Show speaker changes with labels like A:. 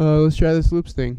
A: Uh, let's try this loops thing.